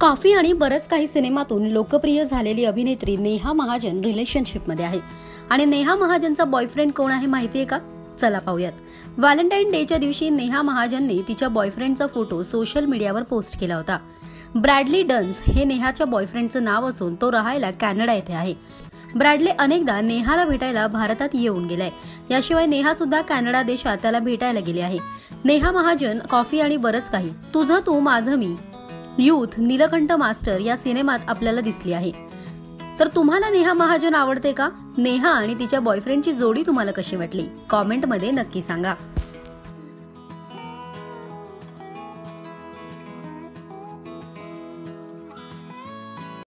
Coffee आणि बरंच काही सिनेमातून लोकप्रिय झालेली अभिनेत्री नेहा महाजन रिलेशनशिपमध्ये आहे. आणि नेहा महाजनचा बॉयफ्रेंड कोण आहे माहितीये का? चला पाहूयात. व्हॅलेंटाईन डेच्या दिवशी नेहा महाजनने तिच्या बॉयफ्रेंडचा फोटो सोशल मीडियावर पोस्ट केला होता. ब्रॅडली डन्स हे नेहाच्या बॉयफ्रेंडचं नाव असून तो राहायला कॅनडा येथे आहे. ब्रॅडले अनेकदा नेहाला भेटायला भारतात येऊन गेलाय. याशिवाय नेहा सुद्धा कॅनडा देशात त्याला भेटायला गेली आहे. नेहा महाजन कॉफी आणि बरंच काही तुझं तू माझं मी यूथ नीलकंठ मास्टर या सिनेमात आपल्याला दिसली आहे. तर तुम्हाला नेहा महाजन आवडते का? नेहा आणि तिच्या बॉयफ्रेंडची जोडी तुम्हाला कशी वाटली? कॉमेंटमध्ये नक्की सांगा.